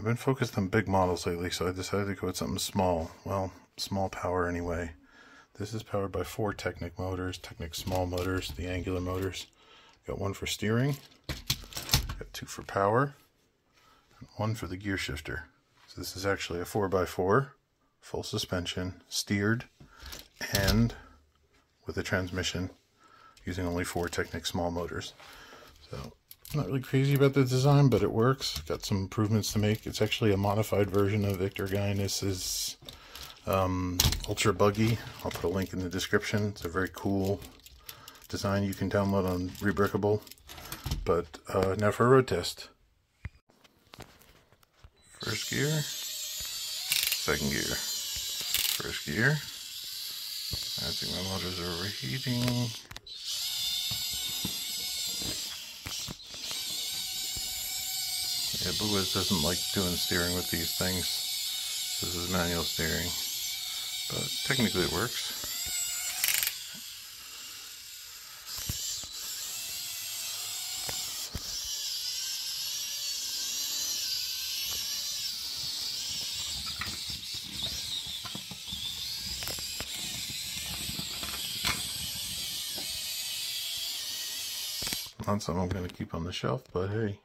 I've been focused on big models lately, so I decided to go with something small. Well, small power anyway. This is powered by four Technic motors, Technic small motors, the angular motors. Got one for steering, got two for power, and one for the gear shifter. So this is actually a 4x4, full suspension, steered, and with a transmission using only four Technic small motors. So not really crazy about the design, but it works. Got some improvements to make. It's actually a modified version of Viktor Gyenes's um, Ultra Buggy. I'll put a link in the description. It's a very cool design you can download on Rebrickable. But uh, now for a road test. First gear, second gear, first gear. I think my motors are overheating. Yeah, Blue doesn't like doing steering with these things. This is manual steering, but technically it works. Not something I'm going to keep on the shelf, but hey.